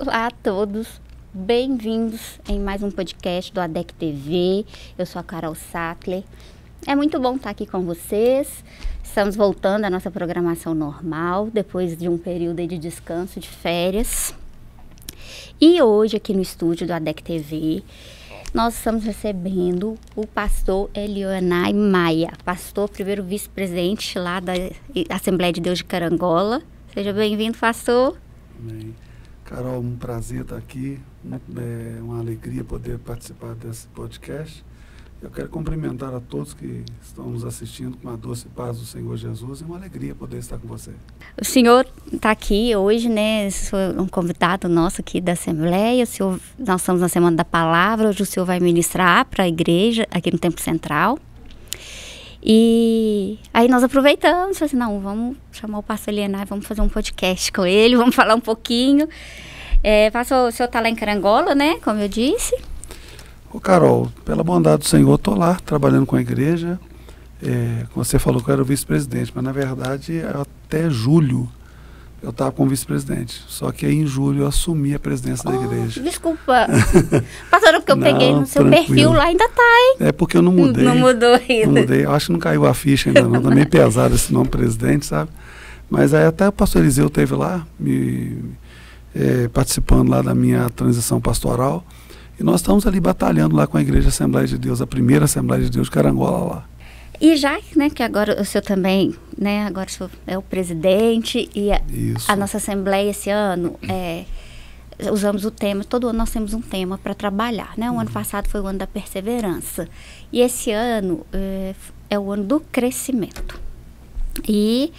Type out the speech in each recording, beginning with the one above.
Olá a todos, bem-vindos em mais um podcast do ADEC TV. Eu sou a Carol Sattler. É muito bom estar aqui com vocês. Estamos voltando à nossa programação normal, depois de um período de descanso, de férias. E hoje, aqui no estúdio do ADEC TV, nós estamos recebendo o pastor Elionai Maia, pastor, primeiro vice-presidente lá da Assembleia de Deus de Carangola. Seja bem-vindo, pastor. Amém. Carol, um prazer estar aqui, é uma alegria poder participar desse podcast. Eu quero cumprimentar a todos que estão nos assistindo com a doce paz do Senhor Jesus. É uma alegria poder estar com você. O senhor está aqui hoje, né? Sou um convidado nosso aqui da Assembleia. O senhor, nós estamos na Semana da Palavra. Hoje o senhor vai ministrar para a igreja aqui no Templo Central. E aí nós aproveitamos, assim, não, vamos chamar o pastor Lienar, vamos fazer um podcast com ele, vamos falar um pouquinho. É, pastor, o senhor está lá em Carangola, né? Como eu disse. Ô Carol, pela bondade do Senhor, estou lá trabalhando com a igreja. É, você falou que eu era o vice-presidente, mas na verdade até julho eu estava como vice-presidente. Só que aí em julho eu assumi a presidência oh, da igreja. Desculpa. Pastor, porque eu não, peguei no seu tranquilo. perfil lá, ainda está, hein? É porque eu não mudei. Não mudou ainda. Não mudei. Eu acho que não caiu a ficha ainda não. Está meio pesado esse nome presidente, sabe? Mas aí até o pastor Eliseu esteve lá, me, é, participando lá da minha transição pastoral. E nós estamos ali batalhando lá com a Igreja Assembleia de Deus, a primeira Assembleia de Deus de Carangola lá. E já, né, que agora o senhor também, né, agora o senhor é o presidente e a, a nossa Assembleia esse ano é, usamos o tema, todo ano nós temos um tema para trabalhar, né? O uhum. ano passado foi o ano da perseverança. E esse ano é, é o ano do crescimento. E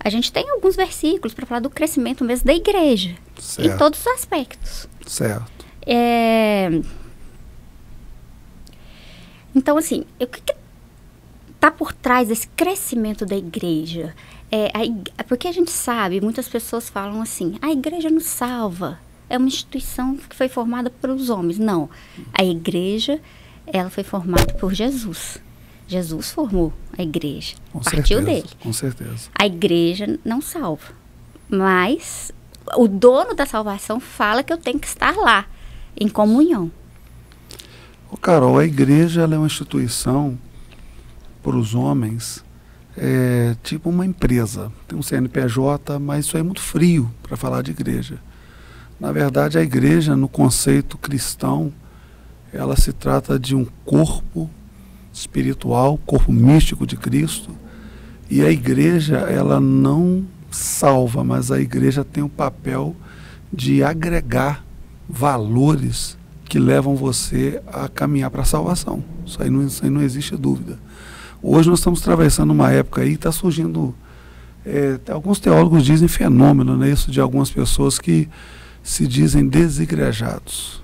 a gente tem alguns versículos para falar do crescimento mesmo da igreja, certo. em todos os aspectos. Certo. É... Então, assim, o que está por trás desse crescimento da igreja? É, a, porque a gente sabe, muitas pessoas falam assim, a igreja nos salva. É uma instituição que foi formada pelos homens. Não, a igreja, ela foi formada por Jesus. Jesus formou a igreja. Com partiu certeza, dele. Com certeza. A igreja não salva. Mas o dono da salvação fala que eu tenho que estar lá em comunhão. Ô Carol, a igreja é uma instituição para os homens, é tipo uma empresa. Tem um CNPJ, mas isso é muito frio para falar de igreja. Na verdade, a igreja, no conceito cristão, ela se trata de um corpo espiritual, corpo místico de Cristo. E a igreja, ela não salva, mas a igreja tem o papel de agregar valores que levam você a caminhar para a salvação. Isso aí, não, isso aí não existe dúvida. Hoje nós estamos atravessando uma época aí, está surgindo, é, alguns teólogos dizem fenômeno, né, isso de algumas pessoas que se dizem desigrejados.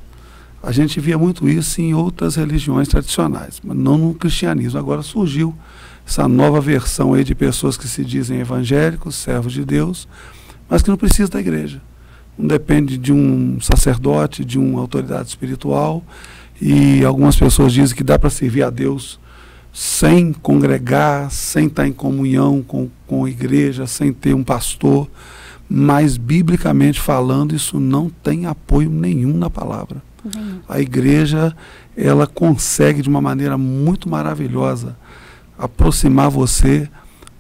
A gente via muito isso em outras religiões tradicionais, mas não no cristianismo. Agora surgiu essa nova versão aí de pessoas que se dizem evangélicos, servos de Deus, mas que não precisam da igreja não depende de um sacerdote, de uma autoridade espiritual. E algumas pessoas dizem que dá para servir a Deus sem congregar, sem estar em comunhão com, com a igreja, sem ter um pastor. Mas, biblicamente falando, isso não tem apoio nenhum na palavra. Uhum. A igreja, ela consegue de uma maneira muito maravilhosa aproximar você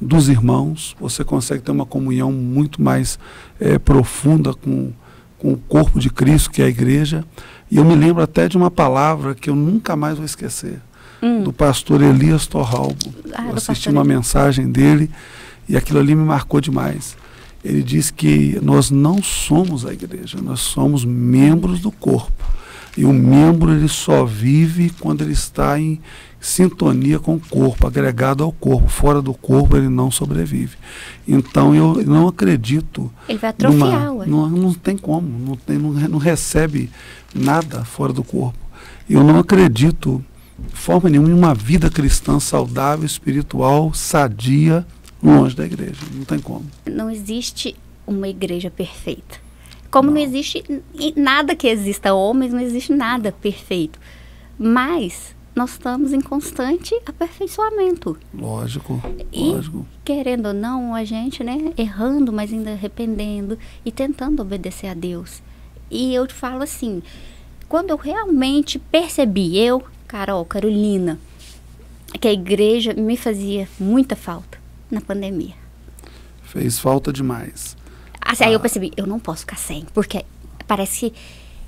dos irmãos, você consegue ter uma comunhão muito mais é, profunda com, com o corpo de Cristo, que é a igreja. E eu me lembro até de uma palavra que eu nunca mais vou esquecer, hum. do pastor Elias Torralbo. Ah, eu assisti uma mensagem dele e aquilo ali me marcou demais. Ele diz que nós não somos a igreja, nós somos membros do corpo. E o membro ele só vive quando ele está em sintonia com o corpo, agregado ao corpo. Fora do corpo ele não sobrevive. Então eu não acredito. Ele vai atrofiar, numa, não, não tem como, não, tem, não, não recebe nada fora do corpo. Eu não acredito, forma nenhuma, em uma vida cristã saudável, espiritual, sadia, longe da igreja. Não tem como. Não existe uma igreja perfeita. Como não, não existe nada que exista homens, não existe nada perfeito. Mas nós estamos em constante aperfeiçoamento. Lógico, e, lógico. Querendo ou não, a gente, né, errando, mas ainda arrependendo e tentando obedecer a Deus. E eu te falo assim, quando eu realmente percebi, eu, Carol, Carolina, que a igreja me fazia muita falta na pandemia. Fez falta demais. Assim, ah. Aí eu percebi, eu não posso ficar sem, porque parece que,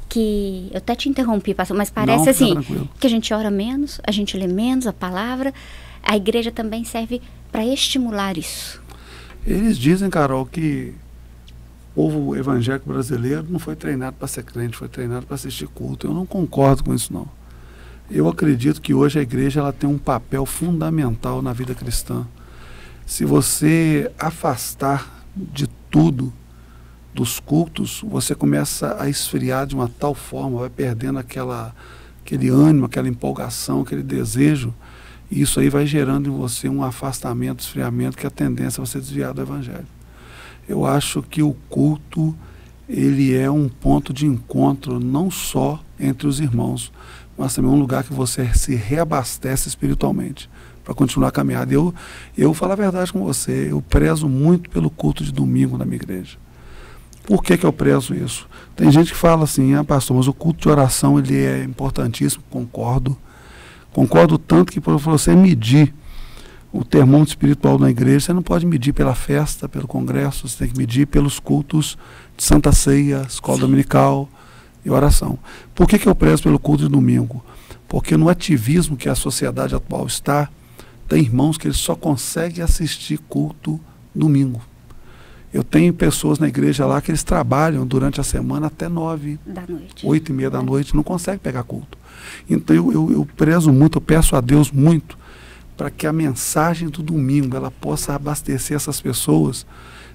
que eu até te interrompi, pastor, mas parece não, assim que a gente ora menos, a gente lê menos a palavra. A igreja também serve para estimular isso. Eles dizem, Carol, que o povo evangélico brasileiro não foi treinado para ser crente, foi treinado para assistir culto. Eu não concordo com isso não. Eu acredito que hoje a igreja ela tem um papel fundamental na vida cristã. Se você afastar de tudo dos cultos, você começa a esfriar de uma tal forma, vai perdendo aquela, aquele ânimo, aquela empolgação, aquele desejo. E isso aí vai gerando em você um afastamento, esfriamento, que a tendência é você desviar do evangelho. Eu acho que o culto ele é um ponto de encontro não só entre os irmãos, mas também um lugar que você se reabastece espiritualmente para continuar a caminhada. Eu, eu falo a verdade com você, eu prezo muito pelo culto de domingo na minha igreja. Por que, que eu prezo isso? Tem gente que fala assim, ah, pastor, mas o culto de oração ele é importantíssimo, concordo. Concordo tanto que para você medir o termômetro espiritual na igreja, você não pode medir pela festa, pelo congresso, você tem que medir pelos cultos de Santa Ceia, escola Sim. dominical e oração. Por que, que eu prezo pelo culto de domingo? Porque no ativismo que a sociedade atual está, tem irmãos que eles só conseguem assistir culto domingo. Eu tenho pessoas na igreja lá que eles trabalham durante a semana até nove, da noite. oito e meia da noite, não conseguem pegar culto. Então eu, eu, eu prezo muito, eu peço a Deus muito para que a mensagem do domingo ela possa abastecer essas pessoas,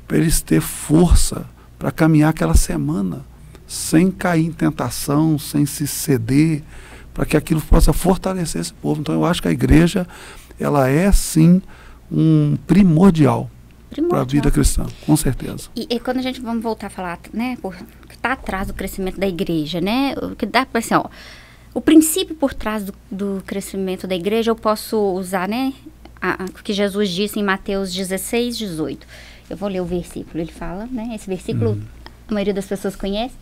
para eles ter força para caminhar aquela semana, sem cair em tentação, sem se ceder, para que aquilo possa fortalecer esse povo. Então eu acho que a igreja ela é sim um primordial, para a vida cristã, com certeza. E, e, quando a gente vamos voltar a falar, né, por que está atrás do crescimento da igreja, né, o que dá para assim, ó, o princípio por trás do, do, crescimento da igreja eu posso usar, né, o que Jesus disse em Mateus 16, 18. Eu vou ler o versículo, ele fala, né, esse versículo uhum. A maioria das pessoas conhece.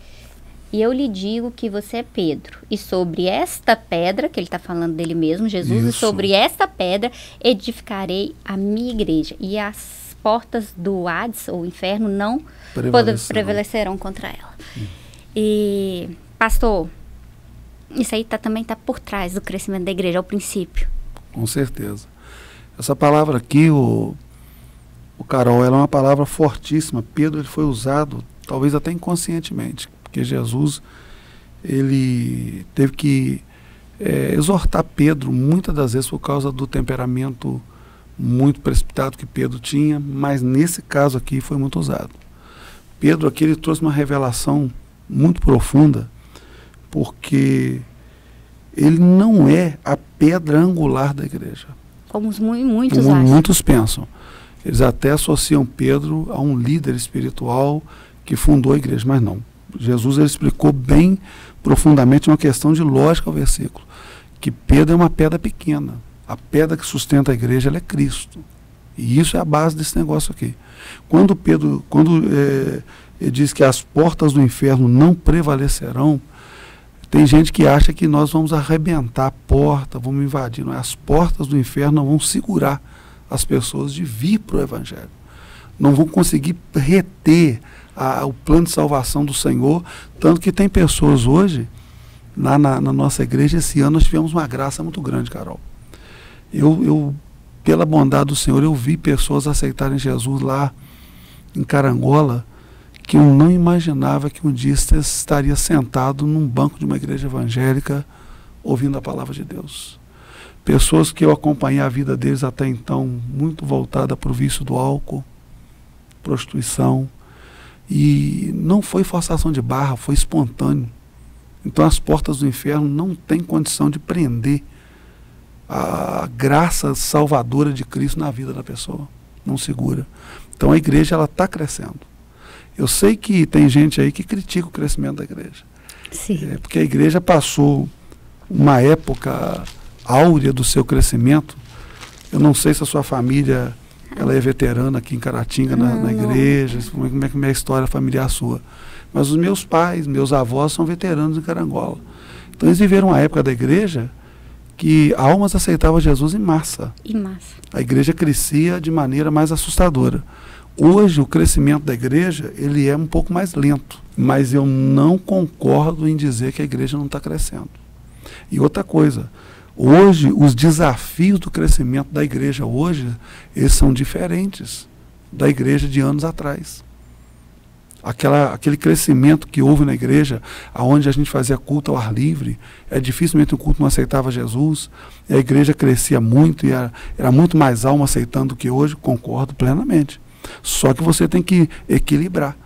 E eu lhe digo que você é Pedro. E sobre esta pedra, que ele está falando dele mesmo, Jesus, Isso. e sobre esta pedra edificarei a minha igreja. E as portas do Hades, ou inferno, não prevalecerão, prevalecerão contra ela. Hum. E, pastor, isso aí tá, também está por trás do crescimento da igreja, ao princípio. Com certeza. Essa palavra aqui, o, o Carol, ela é uma palavra fortíssima. Pedro ele foi usado, talvez até inconscientemente porque Jesus ele teve que é, exortar Pedro muitas das vezes por causa do temperamento muito precipitado que Pedro tinha, mas nesse caso aqui foi muito usado. Pedro aqui ele trouxe uma revelação muito profunda, porque ele não é a pedra angular da igreja. Como muitos Como acham. muitos pensam. Eles até associam Pedro a um líder espiritual que fundou a igreja, mas não. Jesus ele explicou bem profundamente uma questão de lógica ao versículo, que Pedro é uma pedra pequena. A pedra que sustenta a igreja é Cristo. E isso é a base desse negócio aqui. Quando Pedro, quando é, ele diz que as portas do inferno não prevalecerão, tem gente que acha que nós vamos arrebentar a porta, vamos invadir. Não é? As portas do inferno não vão segurar as pessoas de vir para o Evangelho. Não vão conseguir reter a, o plano de salvação do Senhor. Tanto que tem pessoas hoje, lá na, na, nossa igreja, esse ano nós tivemos uma graça muito grande, Carol. Eu, eu, pela bondade do Senhor, eu vi pessoas aceitarem Jesus lá em Carangola, que eu não imaginava que um dia estaria sentado num banco de uma igreja evangélica ouvindo a palavra de Deus. Pessoas que eu acompanhei a vida deles até então muito voltada para o vício do álcool, prostituição, e não foi forçação de barra, foi espontâneo. Então as portas do inferno não têm condição de prender a graça salvadora de Cristo na vida da pessoa. Não segura. Então a igreja ela está crescendo. Eu sei que tem gente aí que critica o crescimento da igreja. Sim. É, porque a igreja passou uma época áurea do seu crescimento. Eu não sei se a sua família Ela é veterana aqui em Caratinga, na, na igreja. Como é, como é que é a história familiar sua? Mas os meus pais, meus avós são veteranos em Carangola. Então eles viveram uma época da igreja que almas aceitavam Jesus em massa. Em massa. A igreja crescia de maneira mais assustadora. Hoje o crescimento da igreja ele é um pouco mais lento, mas eu não concordo em dizer que a igreja não está crescendo. E outra coisa, hoje os desafios do crescimento da igreja hoje eles são diferentes da igreja de anos atrás aquela, aquele crescimento que houve na igreja, aonde a gente fazia culto ao ar livre, é dificilmente o culto não aceitava Jesus, e a igreja crescia muito e era, era muito mais alma aceitando do que hoje, concordo plenamente. Só que você tem que equilibrar.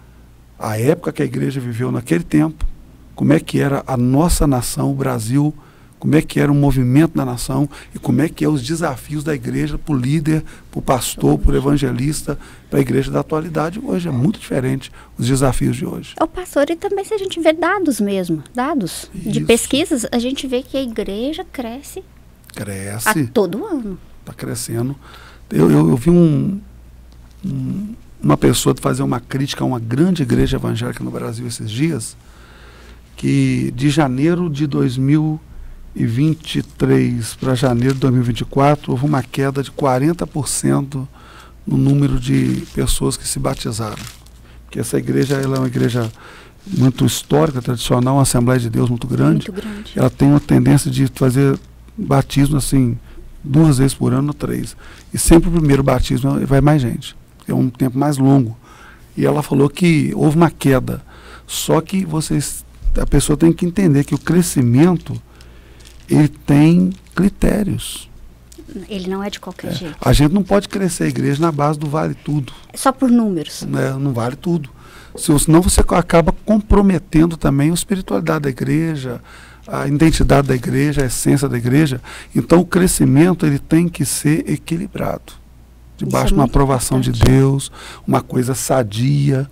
A época que a igreja viveu naquele tempo, como é que era a nossa nação, o Brasil, como é que era o movimento da nação e como é que é os desafios da igreja para o líder, para o pastor, para o evangelista, para a igreja da atualidade hoje. É muito diferente os desafios de hoje. O pastor, e também se a gente vê dados mesmo, dados Isso. de pesquisas, a gente vê que a igreja cresce. Cresce. A todo ano. Está crescendo. Eu, eu, eu vi um, um, uma pessoa fazer uma crítica a uma grande igreja evangélica no Brasil esses dias, que de janeiro de 2000 e 23 para janeiro de 2024 houve uma queda de 40% no número de pessoas que se batizaram. Porque essa igreja ela é uma igreja muito histórica, tradicional, uma Assembleia de Deus muito grande. Muito grande. Ela tem uma tendência de fazer batismo assim duas vezes por ano, três. E sempre o primeiro batismo vai mais gente. É um tempo mais longo. E ela falou que houve uma queda. Só que vocês, a pessoa tem que entender que o crescimento ele tem critérios. Ele não é de qualquer é. jeito. A gente não pode crescer a igreja na base do vale tudo. Só por números. É, não vale tudo. Senão você acaba comprometendo também a espiritualidade da igreja, a identidade da igreja, a essência da igreja. Então o crescimento ele tem que ser equilibrado. Debaixo é de uma aprovação importante. de Deus, uma coisa sadia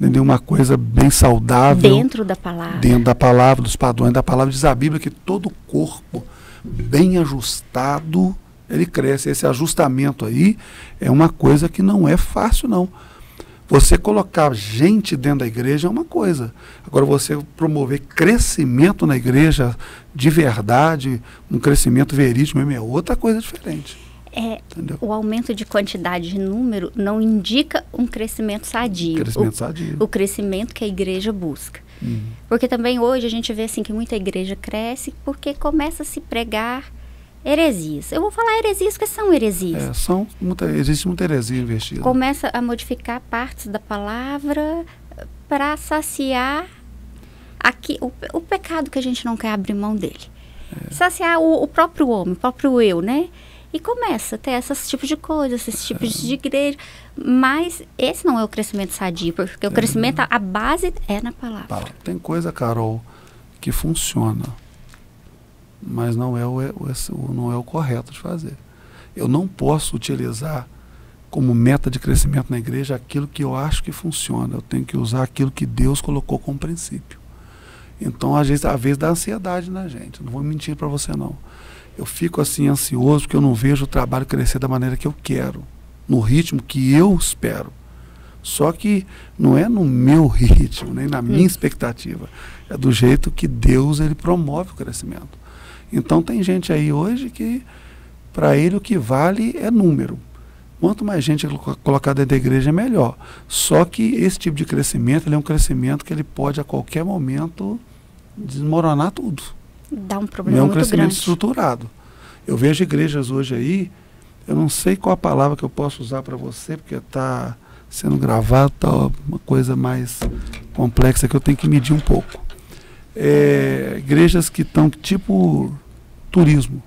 entendeu? Uma coisa bem saudável. Dentro da palavra. Dentro da palavra, dos padrões da palavra. Diz a Bíblia que todo corpo bem ajustado, ele cresce. Esse ajustamento aí é uma coisa que não é fácil, não. Você colocar gente dentro da igreja é uma coisa. Agora, você promover crescimento na igreja de verdade, um crescimento verídico mesmo, é outra coisa diferente. É, o aumento de quantidade de número não indica um crescimento sadio. Crescimento o, sadio. O crescimento que a igreja busca. Uhum. Porque também hoje a gente vê assim que muita igreja cresce porque começa a se pregar heresias. Eu vou falar heresias que são heresias. É, são muita, existe muita heresia investida. Começa a modificar partes da palavra para saciar aqui o, o pecado que a gente não quer abrir mão dele. É. Saciar o, o próprio homem, o próprio eu, né? E começa a ter esses tipos de coisas, esses tipos de igreja. Mas esse não é o crescimento sadio, porque o é. crescimento, a base é na palavra. Tem coisa, Carol, que funciona, mas não é o, o, não é o correto de fazer. Eu não posso utilizar como meta de crescimento na igreja aquilo que eu acho que funciona. Eu tenho que usar aquilo que Deus colocou como princípio. Então, às vezes, às vezes dá ansiedade na gente. Não vou mentir para você, não eu fico assim ansioso porque eu não vejo o trabalho crescer da maneira que eu quero, no ritmo que eu espero. Só que não é no meu ritmo, nem na minha expectativa. É do jeito que Deus ele promove o crescimento. Então tem gente aí hoje que para ele o que vale é número. Quanto mais gente colocar dentro da igreja é melhor. Só que esse tipo de crescimento é um crescimento que ele pode a qualquer momento desmoronar tudo dá um problema Não é um crescimento grande. estruturado. Eu vejo igrejas hoje aí, eu não sei qual a palavra que eu posso usar para você, porque está sendo gravado, tá uma coisa mais complexa que eu tenho que medir um pouco. É, igrejas que estão tipo turismo.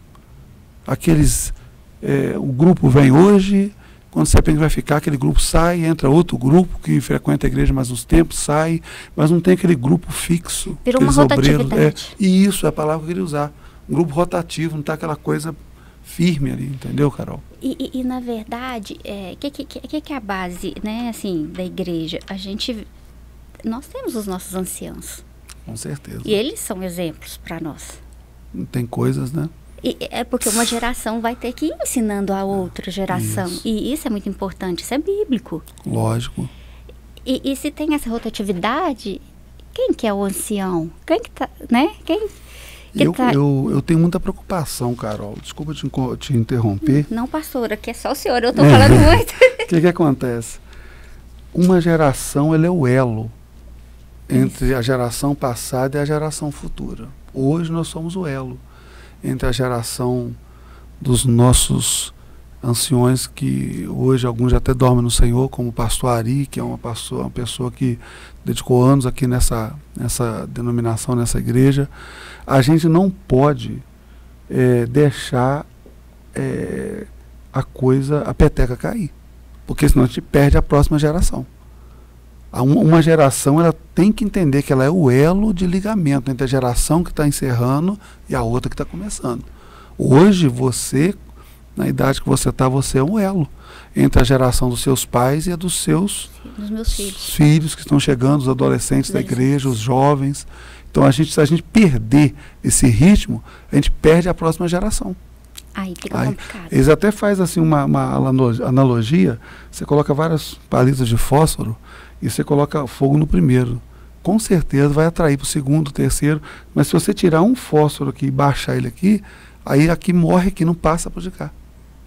Aqueles. É, o grupo vem hoje, quando você pensa que vai ficar, aquele grupo sai, entra outro grupo que frequenta a igreja mais uns tempos, sai, mas não tem aquele grupo fixo. Virou uma rotatividade. É, e isso é a palavra que eu queria usar. Um grupo rotativo, não está aquela coisa firme ali, entendeu, Carol? E, e, e na verdade, o é, que, que, que, que é a base, né, assim, da igreja? A gente, nós temos os nossos anciãos. Com certeza. E eles são exemplos para nós. Tem coisas, né? E é porque uma geração vai ter que ir ensinando a outra geração. Isso. E isso é muito importante, isso é bíblico. Lógico. E, e se tem essa rotatividade, quem que é o ancião? Quem que tá, né? Quem que Eu, tá... eu, eu tenho muita preocupação, Carol. Desculpa te, te interromper. Não, pastora, que é só o senhor, eu tô É. falando muito. O que, que acontece? Uma geração ela é o elo entre a geração passada e a geração futura. Hoje nós somos o elo entre a geração dos nossos anciões que hoje alguns até dormem no Senhor, como o pastor Ari, que é uma pessoa, uma pessoa que dedicou anos aqui nessa, nessa denominação, nessa igreja. A gente não pode eh, deixar eh, a coisa, a peteca cair porque senão a gente perde a próxima geração. Um- Uma geração ela tem que entender que ela é o elo de ligamento entre a geração que está encerrando e a outra que está começando. Hoje você, na idade que você está, você é um elo entre a geração dos seus pais e a dos seus Dos filhos. filhos que estão chegando, os adolescentes da igreja, os jovens. Então a gente, se a gente perder esse ritmo, a gente perde a próxima geração. Aí fica Aí, complicado. Eles até faz assim uma, uma analogia, você coloca várias palitas de fósforo e você coloca fogo no primeiro. Com certeza vai atrair para o segundo, terceiro, mas se você tirar um fósforo aqui e baixar ele aqui, aí aqui morre aqui, não passa para de cá.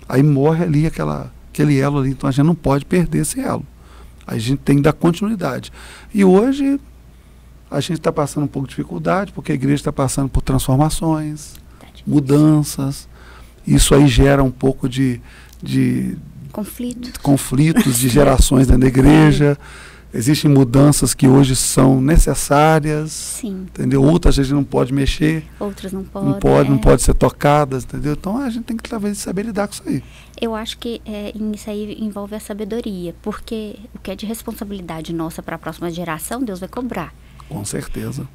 Aí morre ali aquela, aquele elo ali, então a gente não pode perder esse elo. Aí a gente tem que dar continuidade. E hoje a gente está passando um pouco de dificuldade, porque a igreja está passando por transformações, mudanças. Isso aí gera um pouco de, de Conflito. conflitos de gerações dentro da igreja. Existem mudanças que hoje são necessárias, Sim. entendeu? Outras a gente não pode mexer, Outros não podem. não pode, não é. pode ser tocadas, entendeu? Então a gente tem que talvez saber lidar com isso aí. Eu acho que é, isso aí envolve a sabedoria, porque o que é de responsabilidade nossa para a próxima geração, Deus vai cobrar. Com certeza.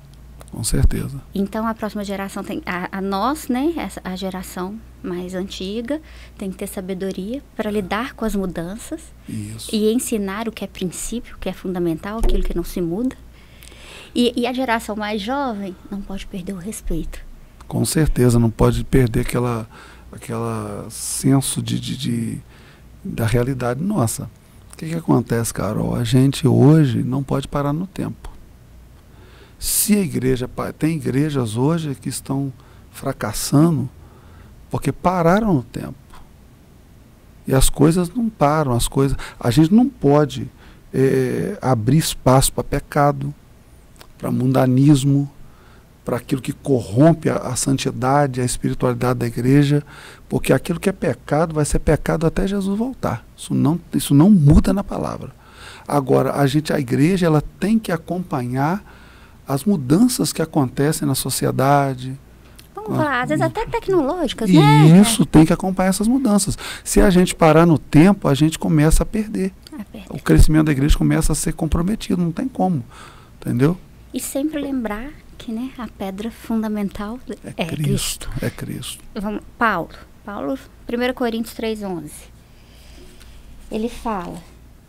Com certeza. Então a próxima geração tem a, a nós, né, essa, a geração mais antiga, tem que ter sabedoria para lidar com as mudanças Isso. e ensinar o que é princípio, o que é fundamental, aquilo que não se muda. E, e a geração mais jovem não pode perder o respeito. Com certeza, não pode perder aquela, aquela senso de, de, de- da realidade nossa. O que, que acontece, Carol? A gente hoje não pode parar no tempo. Se a igreja, tem igrejas hoje que estão fracassando porque pararam no tempo. E as coisas não param, as coisas. A gente não pode eh, abrir espaço para pecado, para mundanismo, para aquilo que corrompe a, a santidade, a espiritualidade da igreja, porque aquilo que é pecado vai ser pecado até Jesus voltar. Isso não, isso não muda na palavra. Agora, a gente, a igreja, ela tem que acompanhar as mudanças que acontecem na sociedade. Vamos falar, às vezes até tecnológicas, E né? isso tem que acompanhar essas mudanças. Se a gente parar no tempo, a gente começa a perder. É, perde. O crescimento da igreja começa a ser comprometido, não tem como. Entendeu? E sempre lembrar que né, a pedra fundamental é, Cristo. É Cristo. Vamos, Paulo, Paulo, 1 Coríntios 3,11. Ele fala,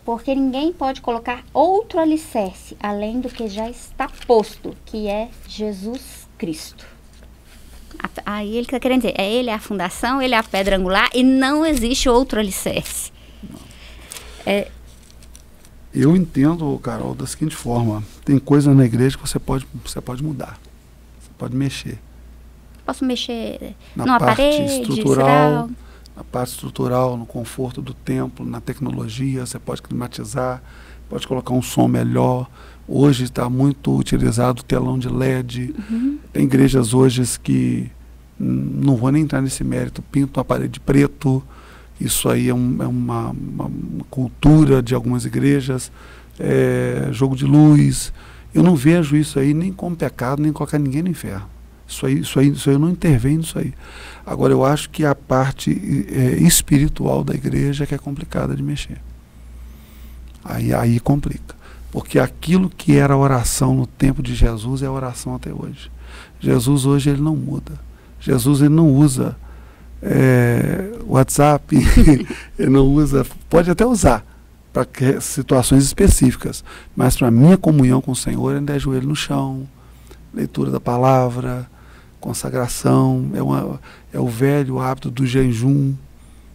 porque ninguém pode colocar outro alicerce além do que já está posto, que é Jesus Cristo. Aí ele está querendo dizer, é ele é a fundação, ele é a pedra angular e não existe outro alicerce. É, Eu entendo, Carol, da seguinte forma: tem coisas na igreja que você pode, você pode mudar, você pode mexer. posso mexer Na numa parte parede, estrutural, geral. Na parte estrutural, no conforto do templo, na tecnologia, você pode climatizar, pode colocar um som melhor. Hoje está muito utilizado o telão de LED. Uhum. Tem igrejas hoje que não vou nem entrar nesse mérito, pintam a parede preto. Isso aí é, um- é uma, uma- uma cultura de algumas igrejas. É, jogo de luz. Eu não vejo isso aí nem como pecado, nem colocar ninguém no inferno. Isso aí, isso aí, isso aí eu não intervenho nisso aí. Agora eu acho que a parte é, espiritual da igreja é que é complicada de mexer. Aí, aí complica. Porque aquilo que era oração no tempo de Jesus é oração até hoje. Jesus hoje ele não muda. Jesus ele não usa é, WhatsApp, ele não usa, pode até usar para situações específicas, mas para minha comunhão com o Senhor ainda é joelho no chão, leitura da palavra, consagração, é, uma, é o velho hábito do jejum,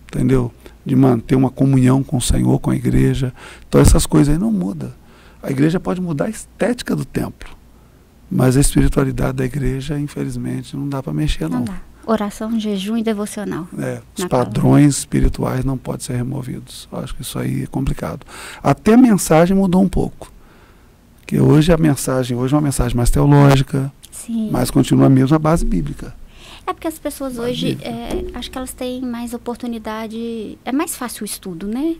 entendeu? De manter uma comunhão com o Senhor, com a igreja. Então essas coisas aí não mudam. A igreja pode mudar a estética do templo, mas a espiritualidade da igreja, infelizmente, não dá para mexer não. não. Dá. Oração, jejum e devocional. É, os padrões espirituais não podem ser removidos. Eu acho que isso aí é complicado. Até a mensagem mudou um pouco. Que hoje a mensagem, hoje é uma mensagem mais teológica, Sim. mas continua a mesma base bíblica. É porque as pessoas hoje, é, acho que elas têm mais oportunidade, é mais fácil o estudo, né?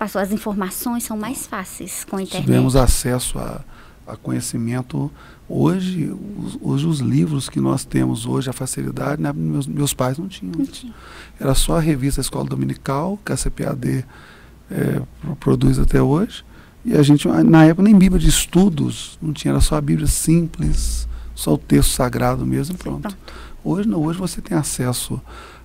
As informações são mais fáceis com a internet. Tivemos acesso a, a conhecimento Hoje os, hoje, os livros que nós temos hoje, a facilidade, né, meus, meus pais não tinham. não tinham. Era só a revista Escola Dominical, que a CPAD é, produz até hoje. E a gente, na época, nem Bíblia de estudos, não tinha, era só a Bíblia simples, só o texto sagrado mesmo, pronto. pronto. Hoje não, hoje você tem acesso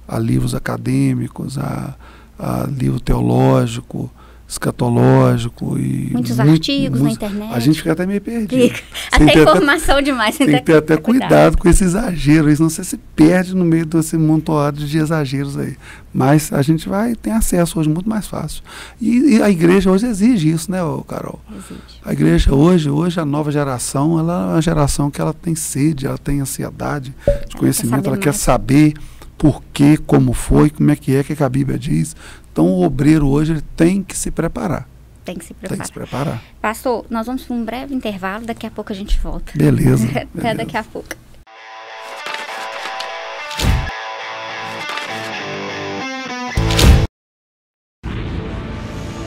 a livros acadêmicos, a, a livro teológico, escatológico e muitos muito, artigos na internet. A gente fica até meio perdido. Até informação até, demais. Tem que ter até cuidado. cuidado com esse exagero, senão você se perde no meio desse montoado de exageros aí. Mas a gente vai tem acesso hoje muito mais fácil. E, e a igreja hoje exige isso, né, Carol? Exige. A igreja hoje, hoje a nova geração, ela é uma geração que ela tem sede, ela tem ansiedade de ela conhecimento, quer ela mais. quer saber por que, como foi, como é que é, que, que a Bíblia diz. Então o obreiro hoje ele tem que se preparar. Tem que se preparar. Tem que se preparar. Pastor, nós vamos para um breve intervalo, daqui a pouco a gente volta. Beleza. Até beleza. daqui a pouco.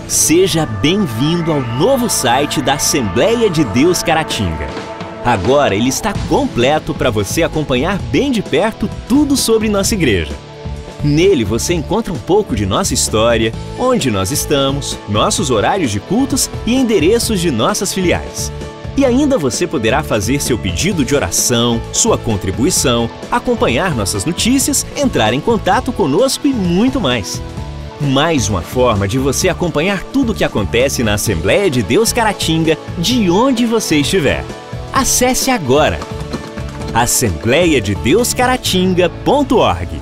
Seja bem-vindo ao novo site da Assembleia de Deus Caratinga. Agora ele está completo para você acompanhar bem de perto tudo sobre nossa igreja. Nele você encontra um pouco de nossa história, onde nós estamos, nossos horários de cultos e endereços de nossas filiais. E ainda você poderá fazer seu pedido de oração, sua contribuição, acompanhar nossas notícias, entrar em contato conosco e muito mais. Mais uma forma de você acompanhar tudo o que acontece na Assembleia de Deus Caratinga, de onde você estiver. Acesse agora assembleiadedeuscaratinga.org.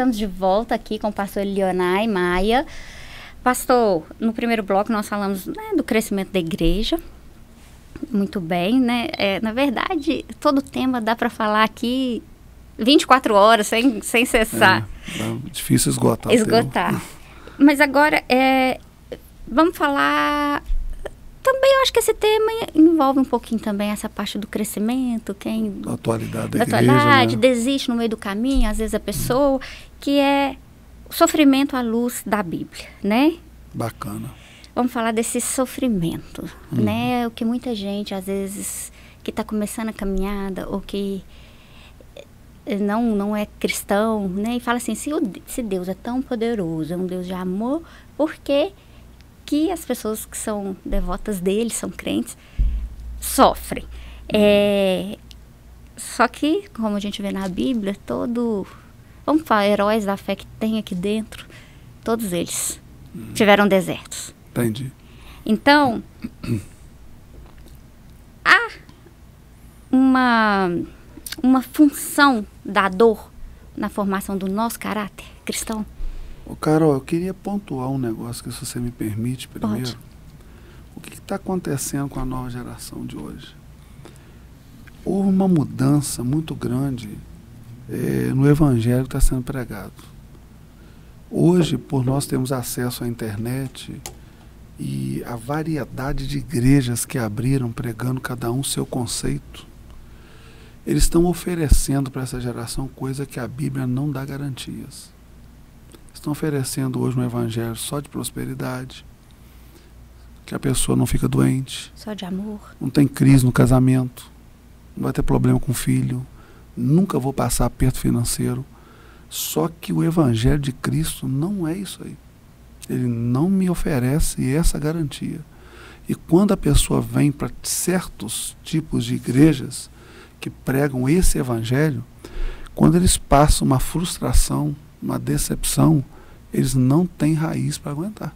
Estamos de volta aqui com o pastor Leonai Maia. Pastor, no primeiro bloco nós falamos né, do crescimento da igreja. Muito bem, né? É, na verdade, todo tema dá para falar aqui 24 horas, sem, sem cessar. É, difícil esgotar. Esgotar. Mas agora, é, vamos falar também eu acho que esse tema envolve um pouquinho também essa parte do crescimento, quem da atualidade da, atualidade, né? desiste no meio do caminho, às vezes a pessoa, que é o sofrimento à luz da Bíblia, né? Bacana. Vamos falar desse sofrimento, uhum. né? O que muita gente às vezes que está começando a caminhada ou que não não é cristão, né? E fala assim, se, o, se Deus é tão poderoso, é um Deus de amor, por que que as pessoas que são devotas dele, são crentes, sofrem. É, só que, como a gente vê na Bíblia, todo. Vamos falar, heróis da fé que tem aqui dentro, todos eles hum. tiveram desertos. Entendi. Então, a, uma, uma função da dor na formação do nosso caráter cristão? Ô, Carol, eu queria pontuar um negócio que, se você me permite, primeiro. Pode. O que está acontecendo com a nova geração de hoje? Houve uma mudança muito grande eh, no evangelho que está sendo pregado. Hoje, por nós termos acesso à internet e a variedade de igrejas que abriram pregando cada um seu conceito, eles estão oferecendo para essa geração coisa que a Bíblia não dá garantias. Estão oferecendo hoje um evangelho só de prosperidade, que a pessoa não fica doente, Só de amor? não tem crise no casamento, não vai ter problema com o filho, nunca vou passar aperto financeiro. Só que o Evangelho de Cristo não é isso aí. Ele não me oferece essa garantia. E quando a pessoa vem para certos tipos de igrejas que pregam esse Evangelho, quando eles passam uma frustração, uma decepção, eles não têm raiz para aguentar.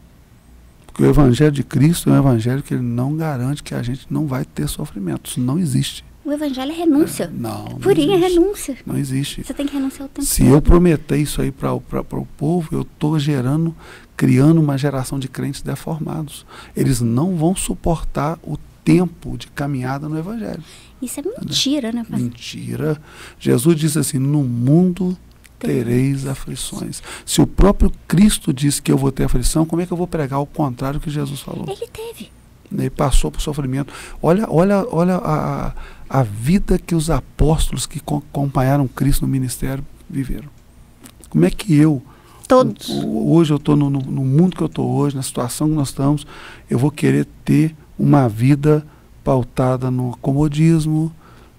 Porque o Evangelho de Cristo é um Evangelho que ele não garante que a gente não vai ter sofrimento. Isso não existe. O evangelho é renúncia. Não. não Purinha existe. renúncia. Não existe. Você tem que renunciar o tempo Se eu prometer isso aí para o povo, eu estou gerando, criando uma geração de crentes deformados. Eles não vão suportar o tempo de caminhada no Evangelho. Isso é mentira, né, pastor? Mentira. Jesus disse assim: no mundo tereis aflições. Se o próprio Cristo disse que eu vou ter aflição, como é que eu vou pregar o contrário que Jesus falou? Ele teve. Ele passou por sofrimento. Olha, olha, olha a, a vida que os apóstolos que co- acompanharam Cristo no ministério viveram. Como é que eu, Todos. ho- hoje eu estou no, no- no mundo que eu estou hoje, na situação que nós estamos, eu vou querer ter uma vida pautada no comodismo,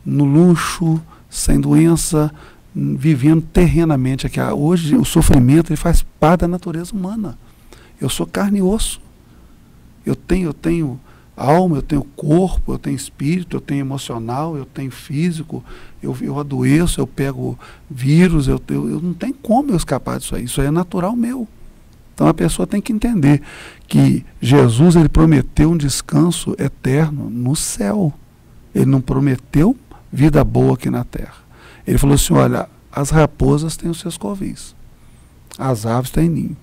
no luxo, sem doença, vivendo terrenamente aqui. Ah, Hoje o sofrimento ele faz parte da natureza humana. Eu sou carne e osso. Eu tenho, eu tenho alma, eu tenho corpo, eu tenho espírito, eu tenho emocional, eu tenho físico, eu, eu adoeço, eu pego vírus, eu, eu, eu não tenho como eu escapar disso aí. Isso aí é natural meu. Então a pessoa tem que entender que Jesus ele prometeu um descanso eterno no céu. Ele não prometeu vida boa aqui na terra. Ele falou assim: olha, as raposas têm os seus covis, as aves têm ninho.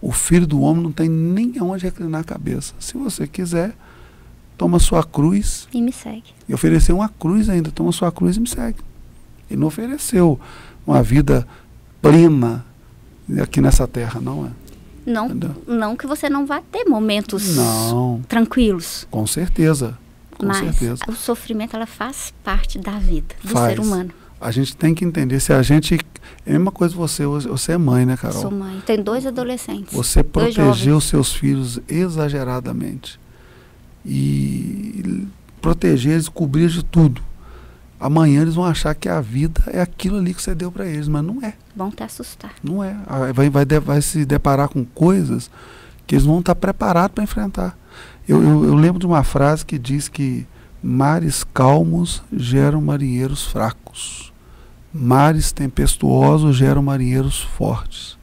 O filho do homem não tem nem aonde reclinar a cabeça. Se você quiser, toma sua cruz. E me segue. E ofereceu uma cruz ainda. Toma sua cruz e me segue. Ele não ofereceu uma vida plena aqui nessa terra, não é? Não, Entendeu? não que você não vá ter momentos Não, tranquilos. com certeza. Com mas certeza. o sofrimento ela faz parte da vida do Faz. ser humano. A gente tem que entender. Se a gente. É a mesma coisa você. Você é mãe, né, Carol? Sou mãe. Tenho dois adolescentes. Você Dois proteger jovens. os seus filhos exageradamente. E proteger eles, cobrir de tudo. Amanhã eles vão achar que a vida é aquilo ali que você deu para eles, mas não é. Vão te assustar. Não é. Ah, Vai, vai, vai se deparar com coisas que eles vão estar preparados para enfrentar. Eu, eu, eu lembro de uma frase que diz que mares calmos geram marinheiros fracos. Mares tempestuosos geram marinheiros fortes.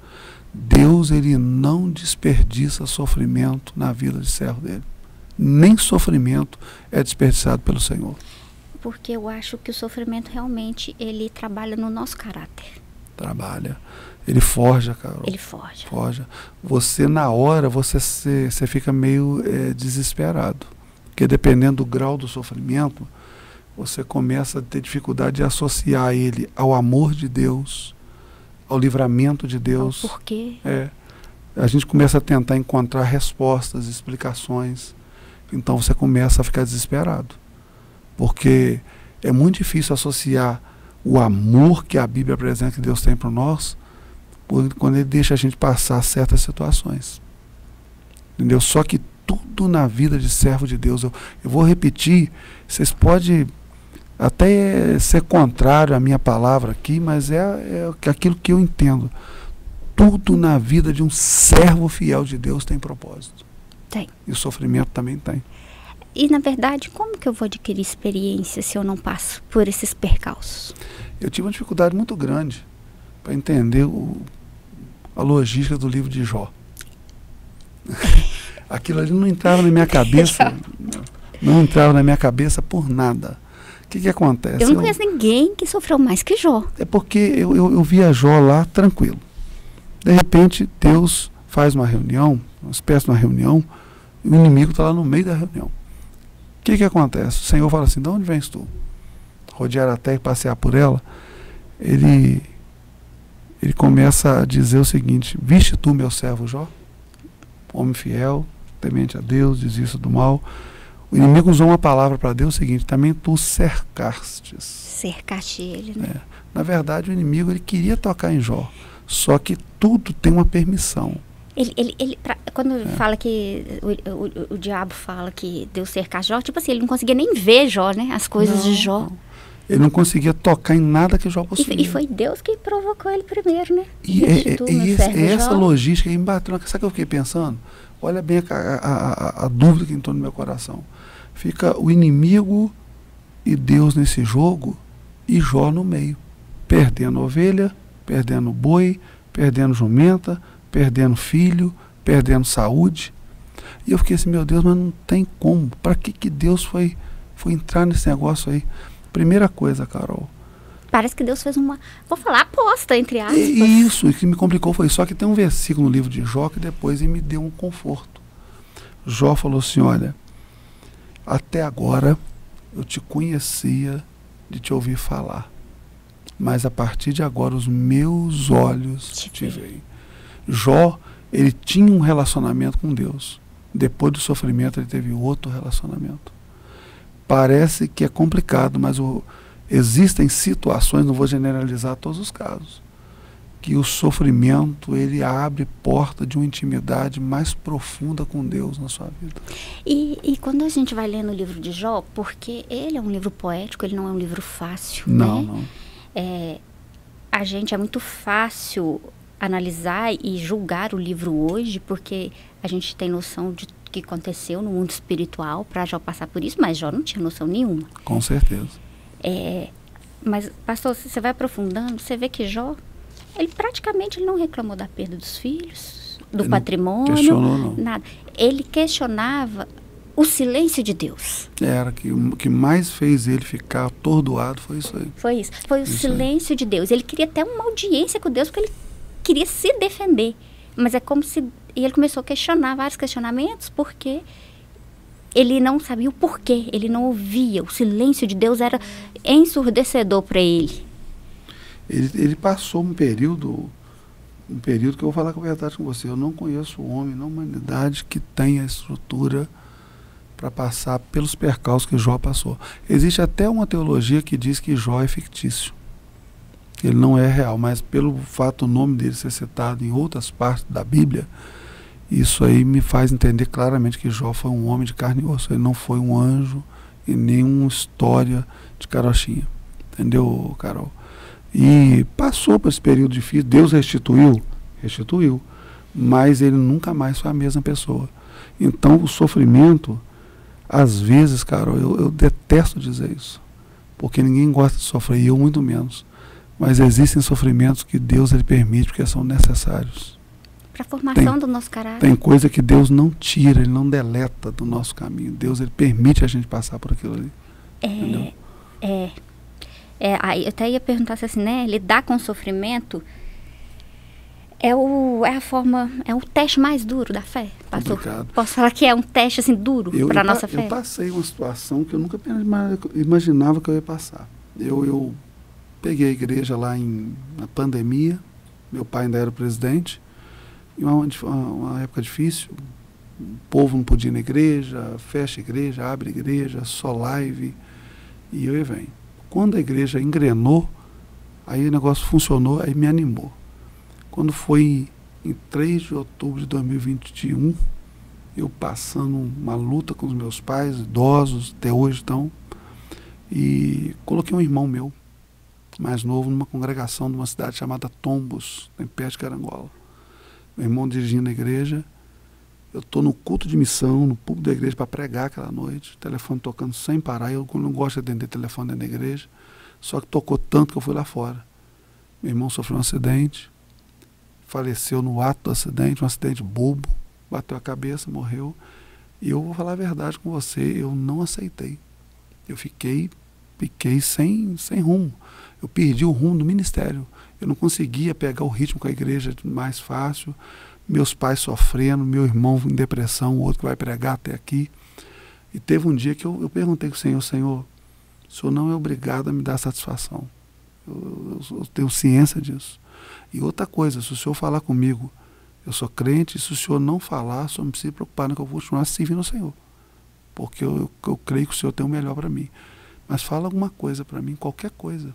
Deus ele não desperdiça sofrimento na vida de servo dele. Nem sofrimento é desperdiçado pelo Senhor. Porque eu acho que o sofrimento realmente ele trabalha no nosso caráter. Trabalha. Ele forja, Carol. Ele forja. Forja. Você, na hora, você, se, você fica meio eh, desesperado. Porque dependendo do grau do sofrimento, você começa a ter dificuldade de associar ele ao amor de Deus, ao livramento de Deus. Por quê? É. A gente começa a tentar encontrar respostas, explicações. Então você começa a ficar desesperado. Porque é muito difícil associar o amor que a Bíblia apresenta que Deus tem para nós quando ele deixa a gente passar certas situações. Entendeu? Só que tudo na vida de servo de Deus, eu, eu vou repetir, vocês podem até ser contrário à minha palavra aqui, mas é, é aquilo que eu entendo tudo na vida de um servo fiel de Deus tem propósito. Tem. E o sofrimento também tem. E na verdade, como que eu vou adquirir experiência se eu não passo por esses percalços? Eu tive uma dificuldade muito grande para entender o, a logística do livro de Jó. Aquilo ali não entrava na minha cabeça, não, entrava na minha cabeça por nada. que, que acontece? Eu não conheço eu, ninguém que sofreu mais que Jó. É porque eu, eu, eu via Jó lá tranquilo. De repente, Deus faz uma reunião, uma espécie de uma reunião, e o inimigo está lá no meio da reunião. O que, que acontece? O Senhor fala assim: de onde vens tu? Rodear a terra e passear por ela. Ele, ele começa a dizer o seguinte: Viste tu, meu servo Jó? Homem fiel, temente a Deus, desista do mal. O inimigo usou uma palavra para Deus o seguinte: também tu cercastes. Cercaste ele, né? É. Na verdade, o inimigo ele queria tocar em Jó, só que tudo tem uma permissão. Ele, ele, ele pra, quando é. fala que o, o, o, diabo fala que Deus cercar Jó, tipo assim, ele não conseguia nem ver Jó, né? As coisas não, de Jó. Ele não conseguia tocar em nada que Jó possuía. E, e foi Deus que provocou ele primeiro, né? E, é, é, e esse, essa logística aí me bateu. Sabe o que eu fiquei pensando? Olha bem a, a, a, a dúvida que entrou no meu coração. Fica o inimigo e Deus nesse jogo e Jó no meio. Perdendo ovelha, perdendo boi, perdendo jumenta, perdendo filho, perdendo saúde. E eu fiquei assim, meu Deus, mas não tem como. Para que, que Deus foi, foi entrar nesse negócio aí? Primeira coisa, Carol. Parece que Deus fez uma, vou falar, aposta, entre aspas. E isso, o que me complicou foi só que tem um versículo no livro de Jó que depois me deu um conforto. Jó falou assim: Olha, até agora eu te conhecia de te ouvir falar, mas a partir de agora os meus olhos te, te veem. Jó, ele tinha um relacionamento com Deus. Depois do sofrimento, ele teve outro relacionamento. Parece que é complicado, mas o, existem situações, não vou generalizar todos os casos, que o sofrimento ele abre porta de uma intimidade mais profunda com Deus na sua vida. E, e quando a gente vai lendo o livro de Jó, porque ele é um livro poético, ele não é um livro fácil, não, né? não. É, a gente é muito fácil analisar e julgar o livro hoje, porque a gente tem noção de que aconteceu no mundo espiritual para Jó passar por isso, mas Jó não tinha noção nenhuma. Com certeza. É, mas, pastor, você vai aprofundando, você vê que Jó, ele praticamente ele não reclamou da perda dos filhos, do ele patrimônio, não. nada. Ele questionava o silêncio de Deus. Era que o que mais fez ele ficar atordoado foi isso aí. Foi isso. Foi o isso silêncio aí. de Deus. Ele queria ter uma audiência com Deus porque ele queria se defender. Mas é como se. E ele começou a questionar vários questionamentos, porque ele não sabia o porquê, ele não ouvia. O silêncio de Deus era ensurdecedor para ele. ele. Ele passou um período, um período que eu vou falar com a verdade com você. Eu não conheço homem na humanidade que tenha estrutura para passar pelos percalços que Jó passou. Existe até uma teologia que diz que Jó é fictício ele não é real, mas pelo fato o nome dele ser citado em outras partes da Bíblia, isso aí me faz entender claramente que Jó foi um homem de carne e osso, ele não foi um anjo e nenhuma história de carochinha. Entendeu, Carol? E passou por esse período difícil, Deus restituiu, restituiu, mas ele nunca mais foi a mesma pessoa. Então o sofrimento, às vezes, Carol, eu, eu detesto dizer isso, porque ninguém gosta de sofrer, e eu muito menos. Mas existem sofrimentos que Deus ele permite porque são necessários. Para a formação tem, do nosso caráter. Tem coisa que Deus não tira, Ele não deleta do nosso caminho. Deus ele permite a gente passar por aquilo ali. É, é, é, aí eu até ia perguntar assim, né? Lidar com o sofrimento é, o, é a forma, é o teste mais duro da fé, pastor. Complicado. Posso falar que é um teste assim duro para a nossa fé? Eu passei uma situação que eu nunca imaginava que eu ia passar. Eu, eu Peguei a igreja lá em, na pandemia, meu pai ainda era presidente, uma, uma época difícil, o povo não podia ir na igreja, fecha a igreja, abre a igreja, só live, e eu e vem. Quando a igreja engrenou, aí o negócio funcionou, aí me animou. Quando foi em 3 de outubro de 2021, eu passando uma luta com os meus pais, idosos, até hoje estão, e coloquei um irmão meu mais novo, numa congregação de uma cidade chamada Tombos, perto de Carangola. Meu irmão dirigindo a igreja. Eu estou no culto de missão, no público da igreja, para pregar aquela noite. telefone tocando sem parar. Eu não gosto de atender telefone dentro da igreja. Só que tocou tanto que eu fui lá fora. Meu irmão sofreu um acidente. Faleceu no ato do acidente, um acidente bobo. Bateu a cabeça, morreu. E eu vou falar a verdade com você, eu não aceitei. Eu fiquei fiquei sem, sem rumo. Eu perdi o rumo do ministério. Eu não conseguia pegar o ritmo com a igreja mais fácil. Meus pais sofrendo, meu irmão em depressão, o outro que vai pregar até aqui. E teve um dia que eu, eu perguntei para o Senhor, Senhor, o Senhor não é obrigado a me dar satisfação. Eu, eu, eu tenho ciência disso. E outra coisa, se o Senhor falar comigo, eu sou crente, se o Senhor não falar, só não precisa preocupar, não, que eu vou continuar servindo ao Senhor. Porque eu, eu creio que o Senhor tem o melhor para mim. Mas fala alguma coisa para mim, qualquer coisa.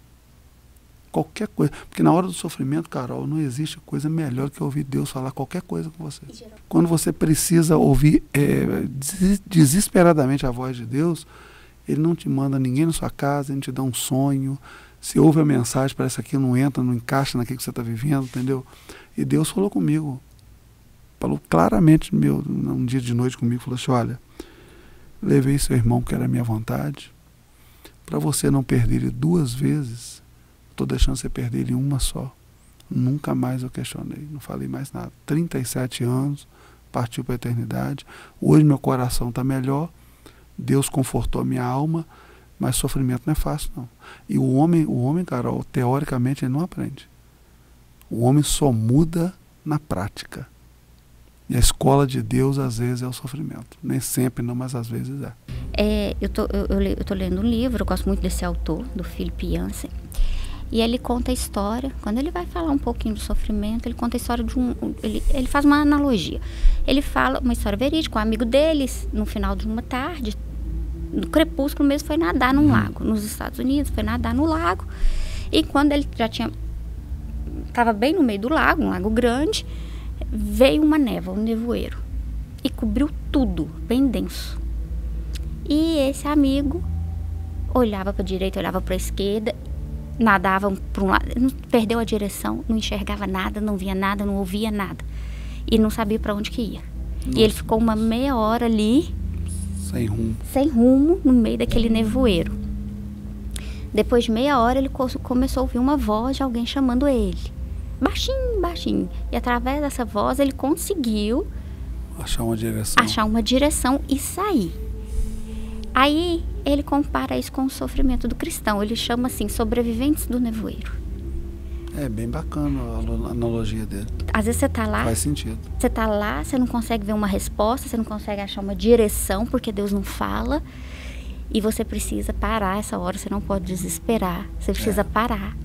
Qualquer coisa. Porque na hora do sofrimento, Carol, não existe coisa melhor que ouvir Deus falar qualquer coisa com você. Quando você precisa ouvir é, desesperadamente a voz de Deus, Ele não te manda ninguém na sua casa, Ele não te dá um sonho. Se ouve a mensagem, parece que aquilo não entra, não encaixa naquilo que você está vivendo, entendeu? E Deus falou comigo. Falou claramente meu, um dia de noite comigo, falou assim, olha, levei seu irmão, que era a minha vontade, para você não perder ele duas vezes, estou deixando você perder ele uma só. Nunca mais eu questionei, não falei mais nada. 37 anos, partiu para a eternidade. Hoje meu coração está melhor, Deus confortou a minha alma, mas sofrimento não é fácil, não. E o homem, o homem, Carol, teoricamente, ele não aprende. O homem só muda na prática. E a escola de Deus, às vezes, é o sofrimento. Nem sempre, não, mas às vezes é. é eu, tô, eu, eu, tô lendo um livro, eu gosto muito desse autor, do Philip Yancey. E ele conta a história, quando ele vai falar um pouquinho do sofrimento, ele conta a história de um. Ele, ele faz uma analogia. Ele fala uma história verídica, um amigo deles, no final de uma tarde, no crepúsculo mesmo, foi nadar num uhum. lago, nos Estados Unidos, foi nadar no lago. E quando ele já tinha. Estava bem no meio do lago, um lago grande, veio uma névoa, um nevoeiro. E cobriu tudo, bem denso. E esse amigo olhava para a direita, olhava para a esquerda, nadava para um lado, perdeu a direção, não enxergava nada, não via nada, não ouvia nada. E não sabia para onde que ia. Nossa. E ele ficou uma meia hora ali. Sem rumo. Sem rumo, no meio daquele nevoeiro. Depois de meia hora, ele começou a ouvir uma voz de alguém chamando ele baixinho, baixinho. E através dessa voz ele conseguiu achar uma direção. Achar uma direção e sair. Aí ele compara isso com o sofrimento do cristão. Ele chama assim, sobreviventes do nevoeiro. É bem bacana a analogia dele. Às vezes você está lá. Faz sentido. Você está lá, você não consegue ver uma resposta, você não consegue achar uma direção, porque Deus não fala. E você precisa parar essa hora, você não pode desesperar. Você precisa é. parar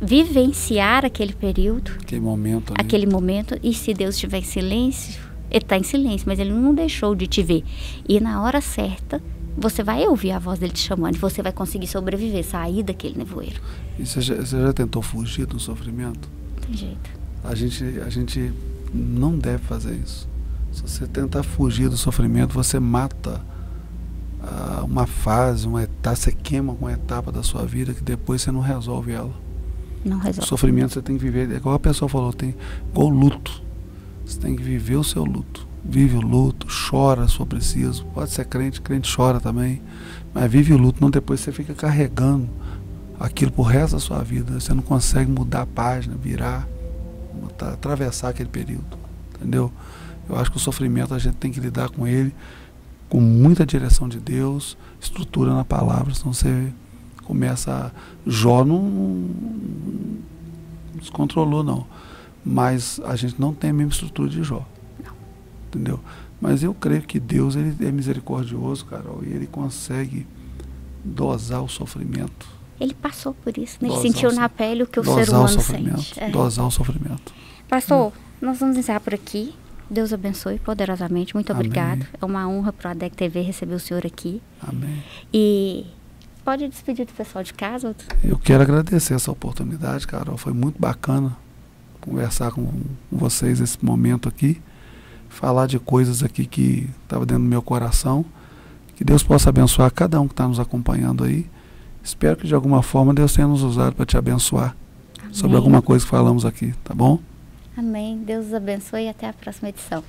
vivenciar aquele período, aquele momento, ali. aquele momento. E se Deus estiver em silêncio, ele está em silêncio, mas ele não deixou de te ver. E na hora certa, você vai ouvir a voz dele te chamando e você vai conseguir sobreviver, sair daquele nevoeiro. E você já, você já tentou fugir do sofrimento? Tem jeito. A gente, a gente não deve fazer isso. Se você tentar fugir do sofrimento, você mata uh, uma fase, uma etapa, você queima uma etapa da sua vida que depois você não resolve ela. Não resolve. O sofrimento você tem que viver, é igual a pessoa falou, tem igual luto. Você tem que viver o seu luto. Vive o luto, chora se for preciso. Pode ser crente, crente chora também. Mas vive o luto, não depois você fica carregando aquilo por resto da sua vida. Você não consegue mudar a página, virar, atravessar aquele período. Entendeu? Eu acho que o sofrimento a gente tem que lidar com ele com muita direção de Deus, estrutura na palavra, senão você começa. Jó não, não descontrolou, não. Mas a gente não tem a mesma estrutura de Jó. Não. Entendeu? Mas eu creio que Deus ele é misericordioso, Carol, e ele consegue dosar o sofrimento. Ele passou por isso, né? ele sentiu na pele o que o ser humano o sente. É. Dosar o sofrimento. Pastor, hum. nós vamos encerrar por aqui. Deus abençoe poderosamente. Muito Amém. obrigado. É uma honra para a ADEC TV receber o senhor aqui. Amém. E pode despedir do pessoal de casa? Eu quero agradecer essa oportunidade, Carol. Foi muito bacana conversar com vocês esse momento aqui. Falar de coisas aqui que estava dentro do meu coração. Que Deus possa abençoar cada um que está nos acompanhando aí. Espero que de alguma forma Deus tenha nos usado para te abençoar Amém. sobre alguma coisa que falamos aqui, tá bom? Amém. Deus os abençoe e até a próxima edição.